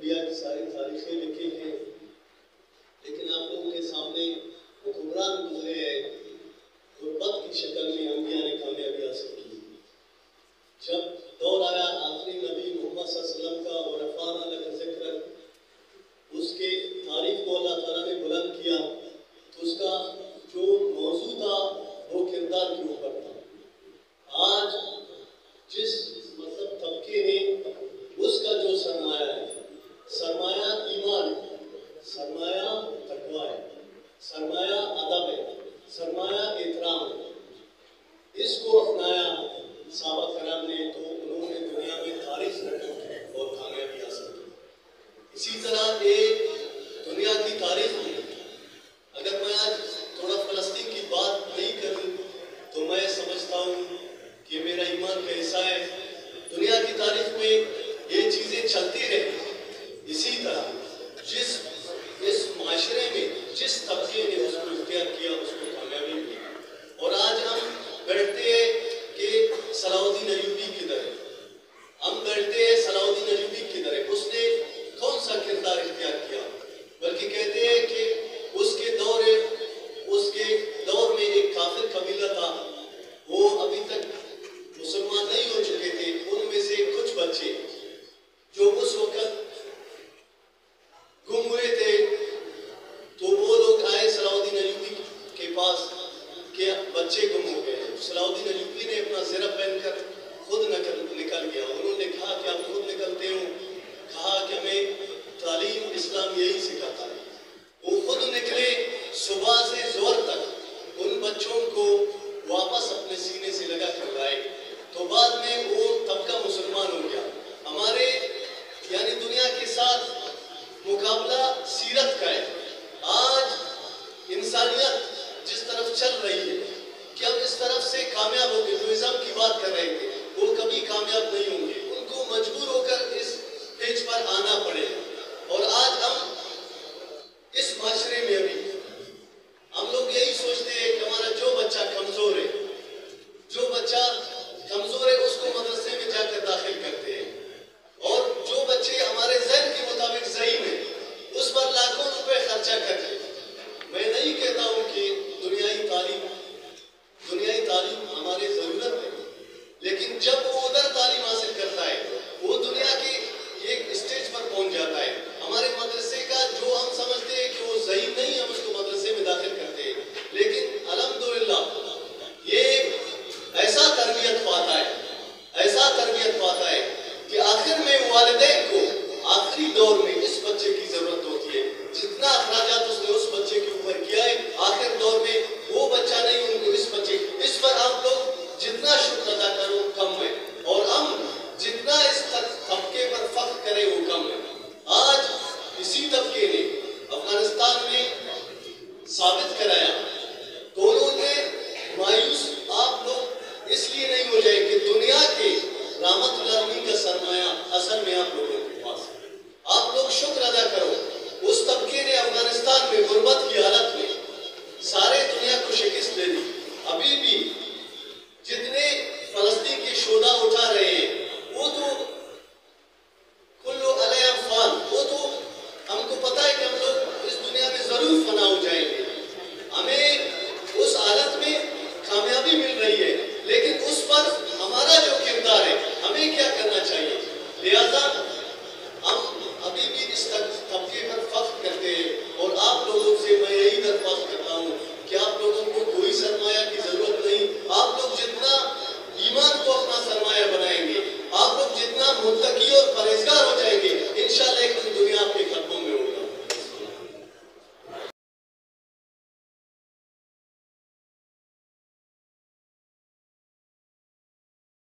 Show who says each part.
Speaker 1: की सारी तारीखें लिखी हैं लेकिन आप लोगों के सामने हुक्मरान गुजरे मुकाबला सीरत का है। आज इंसानियत जिस तरफ़ चल रही है, कि हम इस तरफ़ से कामयाब होंगे तो टूरिज़्म की बात कर रहे थे, वो कभी कामयाब नहीं होंगे। साबित कराया। दोनों ने मायूस आप लोग इसलिए नहीं हो जाए कि दुनिया के रामत का सरमाया असल में आप लोगों के पास आप लोग शुक्र अदा करो, उस तबके ने अफ़गानिस्तान में गुर्बत की हालत में सारे दुनिया को शिकस्त दे दी। अभी भी जितने फलस्ती के शोधा उठा मदद मिल रही है। लेकिन उस पर हमारा जो किरदार है, हमें क्या करना चाहिए? लिहाजा